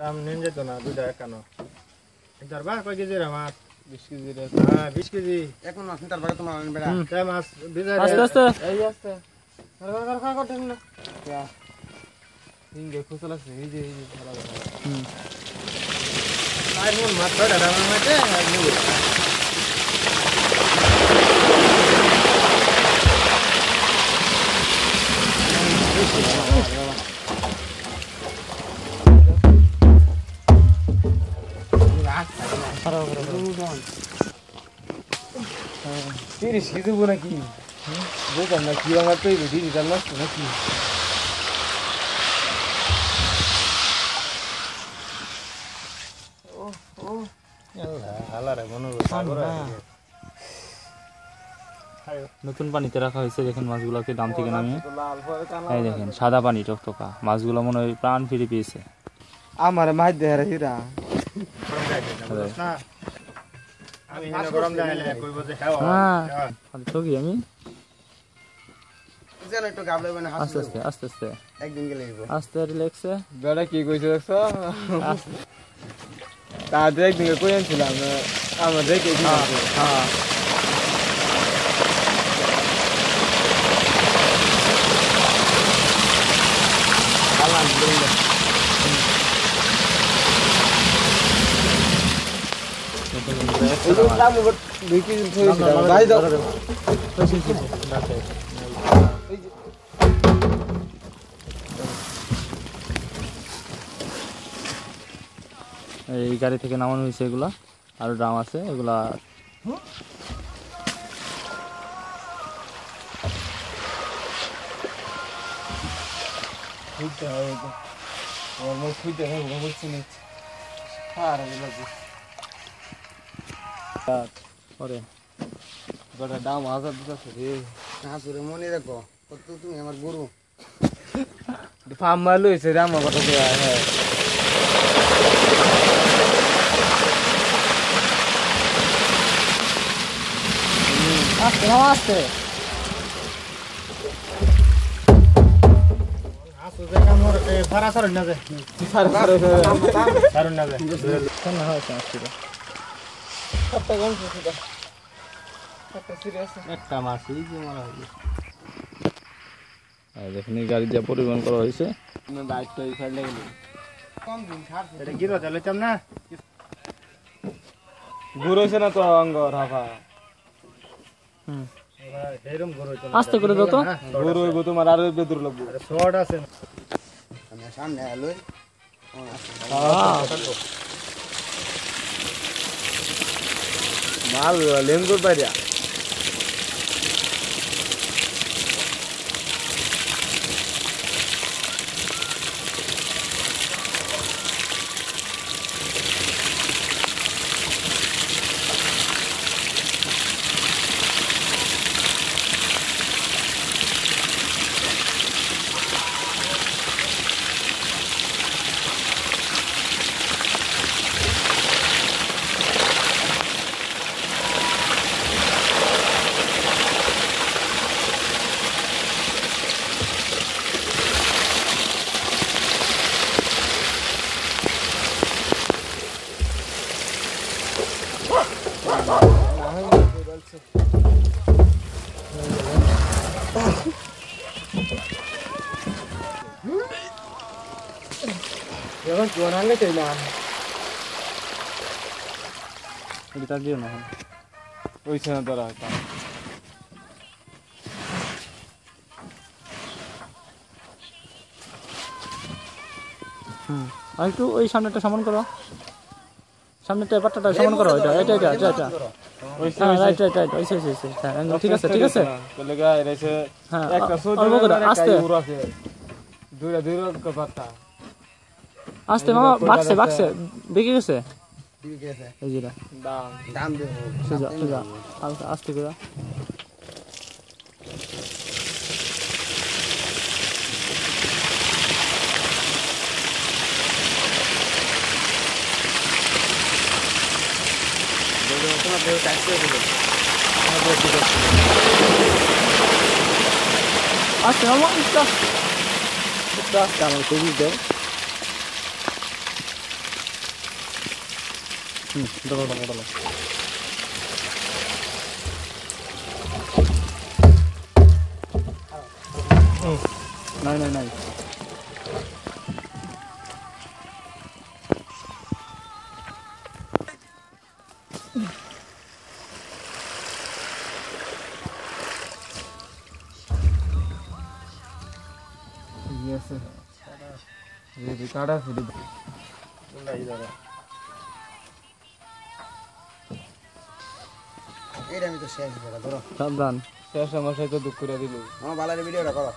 দাম নেন যেত না দুইটা একানো তার বা কয় কেজি রে মাছ? বিশ কেজি হ্যাঁ বিশ কেজি। এখন মাছ তার বাগে তোমার বেড়া। তাই মাছ ভিজাই আস্তে আস্তে। এই আস্তে। আর আর কাটা না। হিঙ্গে খুচল আছে এই যে এই যে ভালো ভালো আর মন মাছ ছয়টা দামের মধ্যে আর তিরিশ কেজি বো নাকি বুঝলাম না কি আমার তো এই বেশি দিতাম না নাকি মনে নতুন পানিতে রাখা হয়েছে দেখেন মাছগুলোকে দাম থেকে নামিয়ে এই দেখেন সাদা পানি টকটকা মাছগুলো মনে হয় প্রাণ ফিরে পেয়েছে আমার মাছ দেহারে হিরা না আমি গরম দেখাইলে কইব যে খাওয়া হ্যাঁ। তো কি আমি? যেন একটু গাবলে মানে আস্তে আস্তে আস্তে আস্তে। একদিন গেলে আস্তে রিল্যাক্সে বেড়া কি কইছে দেখছ? তাদের একদিন কই আনছিলাম? আমার রেখে হ্যাঁ দুই কেজি এই গাড়ি থেকে নামানো হয়েছে এগুলা। আর ড্রাম আছে, এগুলা খুঁজতে হবে খুঁজতে হবে, বুঝছি না। আর লাগবে পরে গোটা দাম হাজার দিতেছে রে হাসুরে মনে রাখো কত তুমি আমার গুরু ফার্ম মারলো হয়েছে রে আমার কথা দেওয়া হ্যাঁ আস্তে মামা আস্তে আসো যে কাম করে এ ফারা সারুন না যায় সারুন না যায় কেন হয়েছে আজকে সবটা কম সেটা সবটা সিরিয়াস একটা মাছ এই যে মারা হইছে এই দেখেন এই গাড়ি যা পরিবহন করা হয়েছে। বাইক তো এই ফাইলে গেল কম দিন ছাড়ছে এটা গিরো চালাইতাম না? ঘুর হয়েছে না তো অঙ্গ রাফা? এরকম গরু আস্তে করে দাও তো। ঘুর হইব তোমার আরও বেদুর লাগবো। শর্ট আছে। আমি সামনে আলোই 妈了个零败白！এখন আনলে দিও না এখন। ওইছে না তোরা হুম আর একটু ওই সামনেটা সমান করো সামনেটা পাট্টাটা সমান করো এটা এটা এটা এটা। এটা হ্যাঁ রাইট রাইট রাইট ওইসে ওইসে ওইসে হ্যাঁ ঠিক আছে ঠিক আছে। হ্যাঁ একটা সৌদি অল্প করে আস্তে। ইউরো আছে। দুইটা দুই রকম পাত্তা। আস্তে মামা বাকছে বাকছে বেঁকে গেছে ঠিক আছে এই যেটা দাম। দাম দেবো সোজা সোজা। আস্তে করে। তোমার দেহ টাইট করে দেবো আস্তে মামা একটু আস্তে একটু আস্তে আমার খুবই দেয় হুম ডালো ডালো ডালো হুম, নাই নাই নাই ঠিক আছে। রেডি কাটা ফিরি এইটা আমি তো শেষ বেটা ধরো। সাবধান। শেষ আমার সাথে দুঃখ করে দিল। আমার বালার ভিডিওটা করো।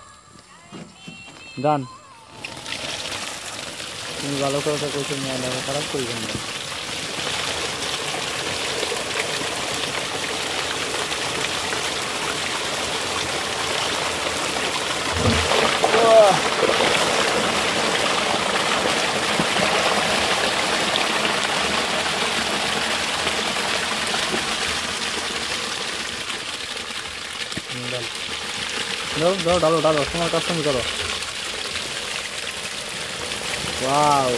ডান। তুমি ভালো করে তো কইছো না না খারাপ করবেন না। দাও দাও ডালো ডালো তোমার কাজ তুমি করো ওয়াও